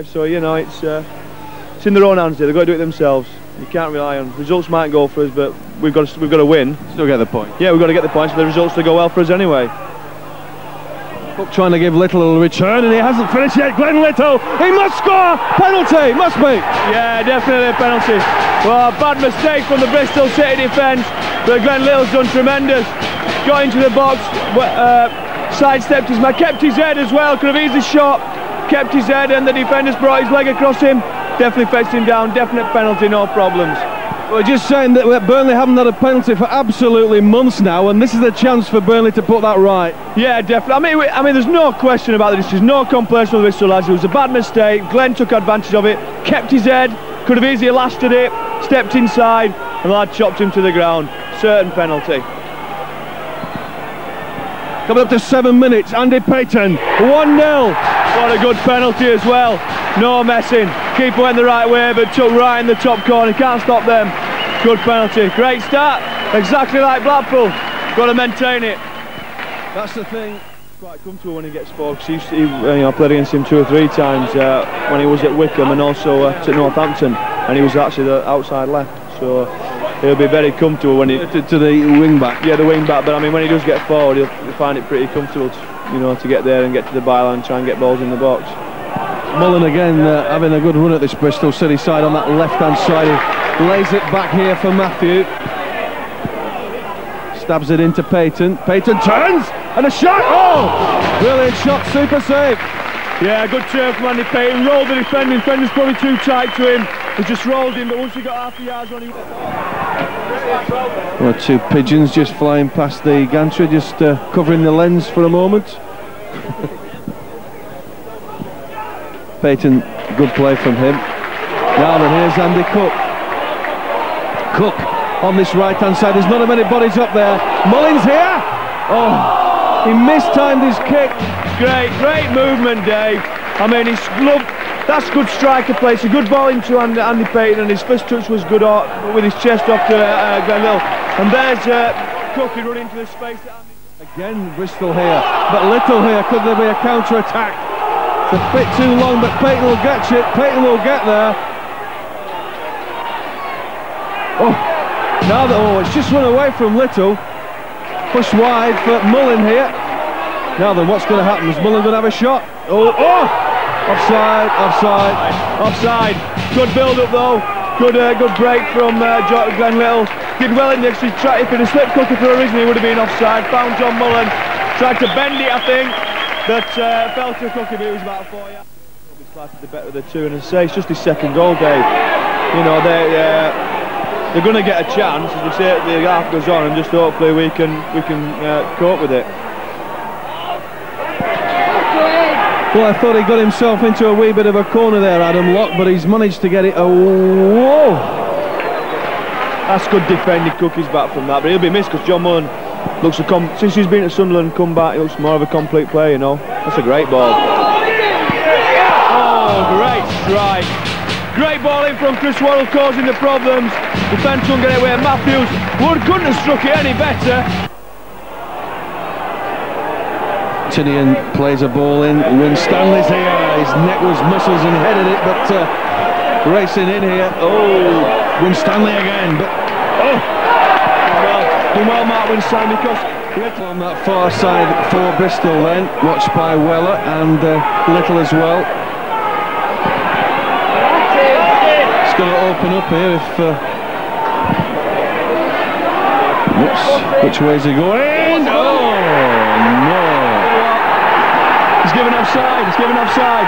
So you know it's uh, it's in their own hands. Here. They've got to do it themselves. You can't rely on results. Might go for us, but we've got to, we've got to win. Still get the point. Yeah, we've got to get the points for the results to go well for us anyway. Cooke trying to give Little a return and he hasn't finished yet. Glen Little, he must score! Penalty, must be! Yeah, definitely a penalty. Well, a bad mistake from the Bristol City defence, but Glen Little's done tremendous. Got into the box, uh, sidestepped his man, kept his head as well, could have easily shot, kept his head and the defender's brought his leg across him. Definitely fetched him down, definite penalty, no problems. We're just saying that Burnley haven't had a penalty for absolutely months now, and this is the chance for Burnley to put that right. Yeah, definitely. I mean, I mean, there's no question about this. There's no complacency with Bristol lads. It was a bad mistake. Glen took advantage of it, kept his head, could have easily lasted it, stepped inside, and the lad chopped him to the ground. Certain penalty. Coming up to seven minutes, Andy Payton, 1-0. What a good penalty as well. No messing. Keeper went the right way, but took right in the top corner. Can't stop them. Good penalty. Great start. Exactly like Blackpool. Got to maintain it. That's the thing. Quite comfortable when he gets forward. He, he you know, I played against him two or three times uh, when he was at Wycombe and also uh, at Northampton, and he was actually the outside left. So he'll be very comfortable when he to, to the wing back. Yeah, the wing back. But I mean, when he does get forward, he'll, he'll find it pretty comfortable, to, you know, to get there and get to the byline and try and get balls in the box. Mullin again uh, having a good run at this Bristol City side on that left-hand side. He lays it back here for Matthew. Stabs it into Payton. Payton turns and a shot. Oh, brilliant shot, super save. Yeah, good turn from Andy Payton. Rolled the defender. Defender's probably too tight to him. He just rolled him, but once he got half the yards on, he. Well, two pigeons just flying past the gantry, just uh, covering the lens for a moment. Payton, good play from him. Now then, here's Andy Cooke. Cooke on this right-hand side. There's not many bodies up there. Mullins here. Oh, he mistimed his kick. Great, great movement, Dave. I mean, he's loved. That's good striker play. It's a good ball into Andy, Andy Payton, and his first touch was good with his chest off to uh, Little. And there's uh, Cooke running into the space. Again, Bristol here, but Little here. Could there be a counter-attack? It's a bit too long, but Payton will get it. Payton will get there. Oh, now that oh, it's just run away from Little. Push wide for Mullin here. Now then, what's going to happen? Is Mullin going to have a shot? Oh, oh! Offside, offside, offside. Good build-up though. Good, uh, good break from uh, Glen Little. Did well in the extra track. If it had slipped Cooker through originally, would have been offside. Found John Mullin. Tried to bend it, I think. But uh, fell to Cooker, but it was about a four yard. He's classed the better of the two, and as I say, it's just his second goal, Dave. You know, they. Uh, they're going to get a chance, as we say, the half goes on, and just hopefully we can we can uh, cope with it. Well, I thought he got himself into a wee bit of a corner there, Adam Locke, but he's managed to get it. Oh, whoa! That's good defending. Cookie's back from that, but he'll be missed because John Mullin looks a com since he's been at Sunderland, come back, he looks more of a complete player. You know, that's a great ball. Oh, great strike! Great ball in from Chris Waddle, causing the problems. Defence won't get away. Matthews would couldn't have struck it any better. Tinian plays a ball in. Winstanley's here. His neck was muscles and headed it, but uh, racing in here. Oh, Winstanley again. But oh, well, well, Mark Winstanley because Little on that far side for Bristol then, watched by Weller and uh, Little as well. It's going to open up here if. Uh, which way is he going? Oh no! He's given He's given offside.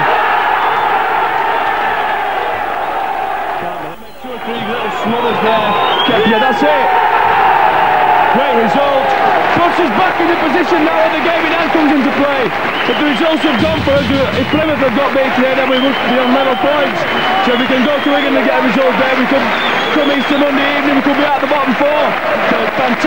Two or three little smothers there. Yeah, that's it. Great result. Puts us back in the position now that the game hand comes into play. If the results have gone for us, if Plymouth have got beaten here, then we would be on level points. So if we can go to Wigan and get a result there, we could come Easter Monday evening, we could be at the bottom four. So fantastic.